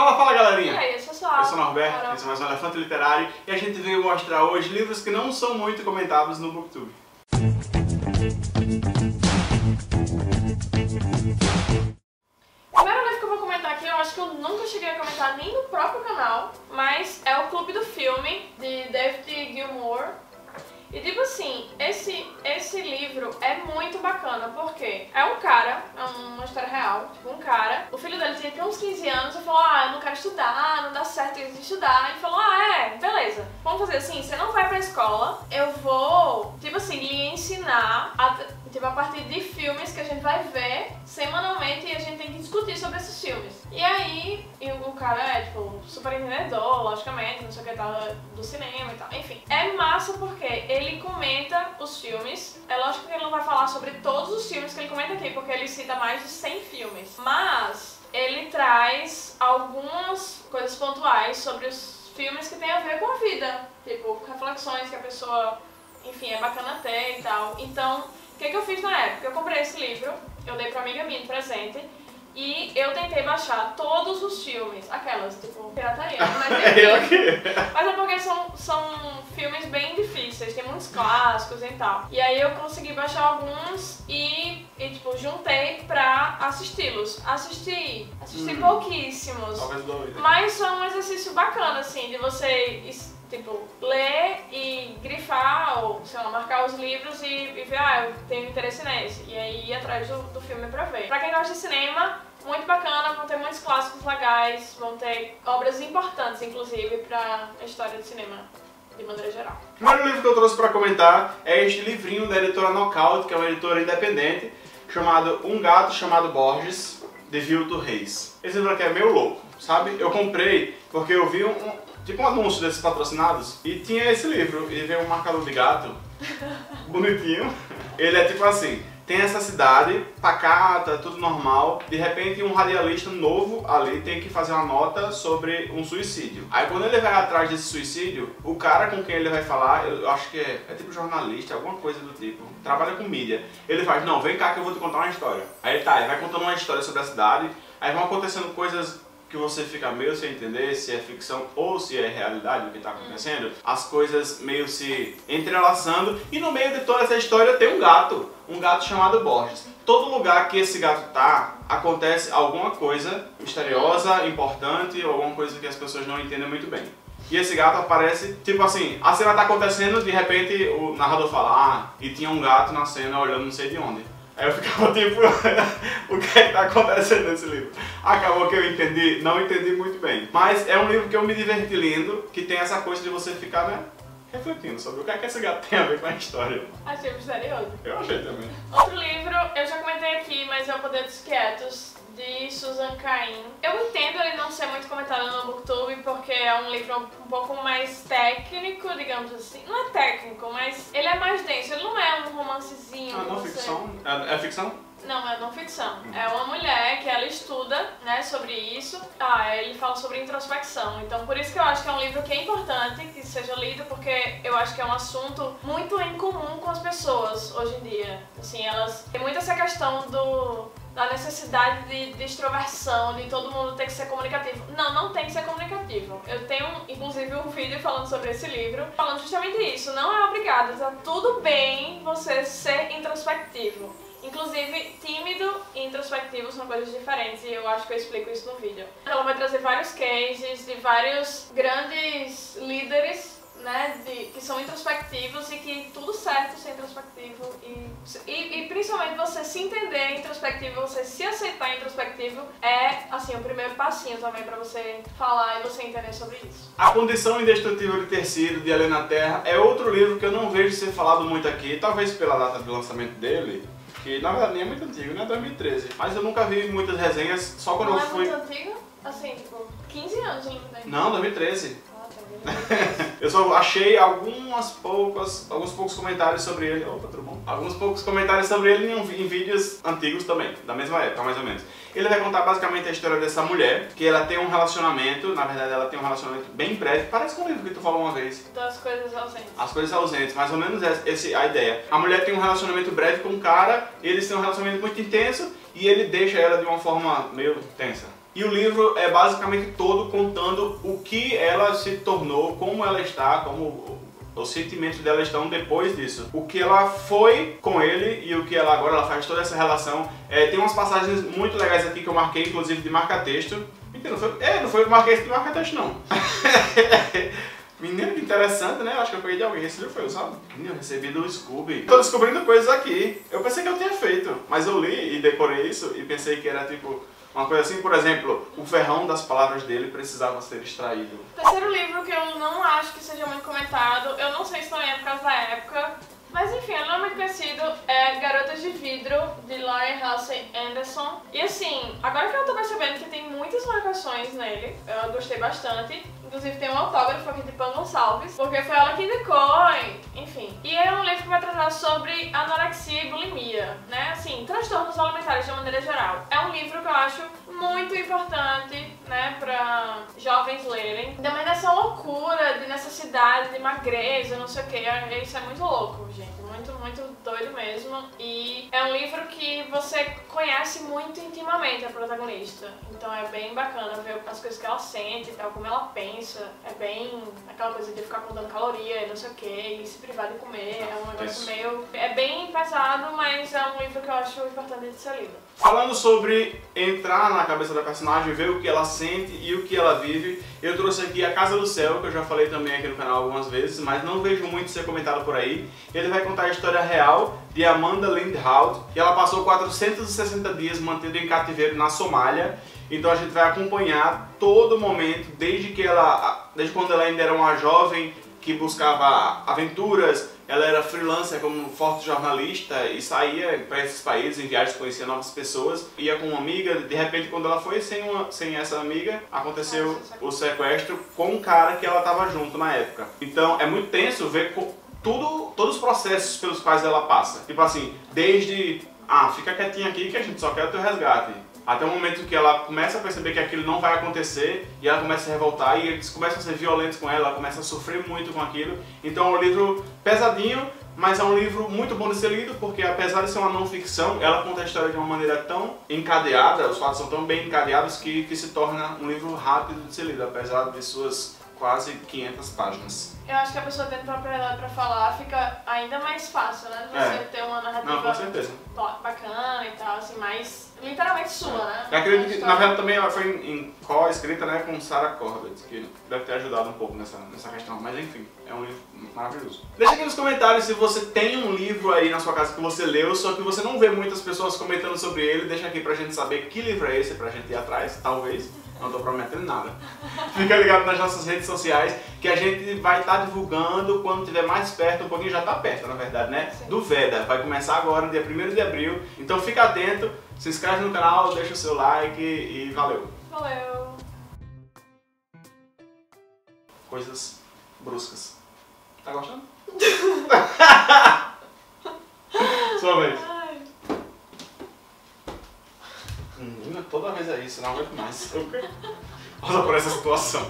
Fala, fala galerinha! E aí, eu sou Sal. Eu sou o Norberto, esse é mais um Elefante Literário e a gente veio mostrar hoje livros que não são muito comentados no Booktube. O primeiro livro que eu vou comentar aqui, eu acho que eu nunca cheguei a comentar nem no próprio canal, mas é o Clube do Filme, de David Gilmour. E tipo assim, esse, esse livro é muito bacana, porque é um cara, é uma história real, tipo um cara, o filho dele tinha uns 15 anos e falou, ah, eu não quero estudar, não dá certo de estudar. Ele falou, ah, é, vamos fazer assim, você não vai pra escola, eu vou, tipo assim, lhe ensinar, a, tipo, a partir de filmes que a gente vai ver semanalmente e a gente tem que discutir sobre esses filmes. E aí, e o cara é, tipo, super entendedor, logicamente, não sei o que tal, do cinema e tal. Enfim, é massa porque ele comenta os filmes. É lógico que ele não vai falar sobre todos os filmes que ele comenta aqui, porque ele cita mais de 100 filmes. Mas ele traz algumas coisas pontuais sobre os filmes que tem a ver com a vida. Tipo, reflexões que a pessoa, enfim, é bacana ter e tal. Então, o que, que eu fiz na época? Eu comprei esse livro, eu dei pra amiga minha de presente. E eu tentei baixar todos os filmes, aquelas, tipo, pirataria, mas Eu enfim. Mas é porque são, são filmes bem difíceis, tem muitos clássicos e tal. E aí eu consegui baixar alguns e, e tipo, juntei pra assisti-los. Assisti, assisti Hum. pouquíssimos. Talvez dois. Mas foi um exercício bacana, assim, de você, tipo, ler e grifar, ou, sei lá, marcar os livros e, e ver, ah, eu tenho interesse nesse. E aí ir atrás do, do filme pra ver. Pra quem gosta de cinema, muito bacana, vão ter muitos clássicos legais, vão ter obras importantes, inclusive, pra história do cinema, de maneira geral. O primeiro livro que eu trouxe pra comentar é este livrinho da editora Knockout, que é uma editora independente, chamado Um Gato Chamado Borges, de Vilto Reis. Esse livro aqui é meio louco, sabe? Eu comprei porque eu vi um, tipo um anúncio desses patrocinados e tinha esse livro, e veio um marcador de gato, bonitinho. Ele é tipo assim, tem essa cidade, pacata, tudo normal, de repente um radialista novo ali tem que fazer uma nota sobre um suicídio. Aí quando ele vai atrás desse suicídio, o cara com quem ele vai falar, eu acho que é, é tipo jornalista, alguma coisa do tipo, trabalha com mídia. Ele faz, não, vem cá que eu vou te contar uma história. Aí ele tá, ele vai contando uma história sobre a cidade, aí vão acontecendo coisas que você fica meio sem entender se é ficção ou se é realidade o que está acontecendo, as coisas meio se entrelaçando e no meio de toda essa história tem um gato, um gato chamado Borges. Todo lugar que esse gato tá, acontece alguma coisa misteriosa, importante ou alguma coisa que as pessoas não entendem muito bem. E esse gato aparece, tipo assim, a cena tá acontecendo, de repente o narrador fala, ah, e tinha um gato na cena olhando não sei de onde. Aí eu ficava tipo, o que é que tá acontecendo nesse livro? Acabou que eu entendi, não entendi muito bem. Mas é um livro que eu me diverti lendo, que tem essa coisa de você ficar, né, refletindo sobre o que é que esse gato tem a ver com a história. Achei misterioso. Eu achei também. Outro livro, eu já comentei aqui, mas é O Poder dos Quietos, de Susan Cain. Eu entendo ele não ser muito comentado no Booktube, porque é um livro um pouco mais técnico, digamos assim. Não é técnico, mas ele é mais denso. Ele não é um romancezinho. Que não ficção? É, é ficção? Não, é não ficção. É uma mulher que ela estuda, né, sobre isso. Ah, ele fala sobre introspecção. Então, por isso que eu acho que é um livro que é importante que seja lido, porque eu acho que é um assunto muito em comum com as pessoas hoje em dia. Assim, elas tem muito essa questão do da necessidade de, de extroversão, de todo mundo ter que ser comunicativo. Não, não tem que ser comunicativo. Eu tenho, inclusive, um vídeo falando sobre esse livro, falando justamente isso. Não é obrigado, tá tudo bem você ser introspectivo. Inclusive, tímido e introspectivo são coisas diferentes e eu acho que eu explico isso no vídeo. Ela vai trazer vários cases de vários grandes líderes, né, de, que são introspectivos e que tudo certo ser introspectivo e, e, e principalmente você se entender introspectivo, você se aceitar introspectivo é, assim, o primeiro passinho também pra você falar e você entender sobre isso. A Condição Indestrutível de Ter Sido, de Helena Terra, é outro livro que eu não vejo ser falado muito aqui, talvez pela data de lançamento dele, que na verdade nem é muito antigo, né? 2013. Mas eu nunca vi muitas resenhas, só quando Não eu é fui. muito antigo? Assim, tipo, 15 anos lembro. Não, 2013. Ah, tá vendo? Eu só achei algumas poucas, alguns poucos comentários sobre ele. Opa, tudo bom? Alguns poucos comentários sobre ele em, em vídeos antigos também, da mesma época, mais ou menos. Ele vai contar basicamente a história dessa mulher, que ela tem um relacionamento, na verdade ela tem um relacionamento bem breve, parece com o livro que tu falou uma vez. Das coisas ausentes. As coisas ausentes, mais ou menos essa, esse, a ideia. A mulher tem um relacionamento breve com um cara, eles têm um relacionamento muito intenso e ele deixa ela de uma forma meio tensa. E o livro é basicamente todo contando o que ela se tornou, como ela está, como os sentimentos dela estão depois disso. O que ela foi com ele e o que ela agora ela faz toda essa relação. É, tem umas passagens muito legais aqui que eu marquei, inclusive de marca-texto. Mentira, não foi, é, não foi marquei de marca-texto, não. Menino, que interessante, né? Acho que eu peguei de alguém. Esse livro foi usado. Menino, recebi do Scooby. Tô descobrindo coisas aqui. Eu pensei que eu tinha feito, mas eu li e decorei isso e pensei que era tipo uma coisa assim, por exemplo, o ferrão das palavras dele precisava ser extraído. Terceiro livro que eu não acho que seja muito comentado, eu não sei se também é por causa da época, mas enfim, ele não é conhecido, é Garotas de Vidro, de Lauren Halsey Anderson. E assim, agora que eu tô percebendo que tem muitas marcações nele, eu gostei bastante. Inclusive tem um autógrafo aqui de Pan Gonçalves, porque foi ela que indicou, enfim. E é um livro que vai tratar sobre anorexia e bulimia, né? Assim, transtornos alimentares de maneira geral. É livro que eu acho muito importante, né, pra jovens lerem. Também dessa loucura de necessidade de magreza, não sei o que, isso é muito louco, gente muito, muito doido mesmo. E é um livro que você conhece muito intimamente a protagonista. Então é bem bacana ver as coisas que ela sente e tal, como ela pensa. É bem aquela coisa de ficar contando caloria e não sei o que, e se privar de comer. É um negócio meio. É bem pesado, mas é um livro que eu acho importante de ser lido. Falando sobre entrar na cabeça da personagem, ver o que ela sente e o que ela vive, eu trouxe aqui A Casa do Céu, que eu já falei também aqui no canal algumas vezes, mas não vejo muito ser comentado por aí. Ele vai contar a história real de Amanda Lindhout, e ela passou 460 dias mantida em cativeiro na Somália. Então a gente vai acompanhar todo o momento, desde que ela, desde quando ela ainda era uma jovem que buscava aventuras, ela era freelancer como forte jornalista e saía para esses países em viagens, conhecia novas pessoas, ia com uma amiga, de repente quando ela foi sem, uma, sem essa amiga, aconteceu o sequestro com um cara que ela estava junto na época. Então é muito tenso ver tudo, todos os processos pelos quais ela passa. Tipo assim, desde, ah, fica quietinha aqui que a gente só quer o teu resgate até o momento que ela começa a perceber que aquilo não vai acontecer e ela começa a se revoltar e eles começam a ser violentos com ela, ela começa a sofrer muito com aquilo. Então é um livro pesadinho, mas é um livro muito bom de ser lido porque apesar de ser uma não ficção, ela conta a história de uma maneira tão encadeada, os fatos são tão bem encadeados que, que se torna um livro rápido de ser lido, apesar de suas quase 500 páginas. Eu acho que a pessoa tendo propriedade para falar fica ainda mais fácil, né? Você é. ter uma narrativa Não, com certeza. bacana e tal, assim, mais literalmente sua, né? Eu acredito que, na verdade, também ela foi em, co-escrita né, com Sarah Corbett, que deve ter ajudado um pouco nessa, nessa questão. Mas enfim, é um livro maravilhoso. Deixa aqui nos comentários se você tem um livro aí na sua casa que você leu, só que você não vê muitas pessoas comentando sobre ele. Deixa aqui pra gente saber que livro é esse, pra gente ir atrás, talvez. Não tô prometendo nada. Fica ligado nas nossas redes sociais que a gente vai estar tá divulgando quando tiver mais perto, um pouquinho já está perto, na verdade, né? Sim. Do Veda. Vai começar agora, dia 1 de abril. Então fica atento, se inscreve no canal, deixa o seu like e valeu. Valeu. Coisas bruscas. Tá gostando? Sua vez. Toda vez é isso, não aguento mais. Passa por essa situação.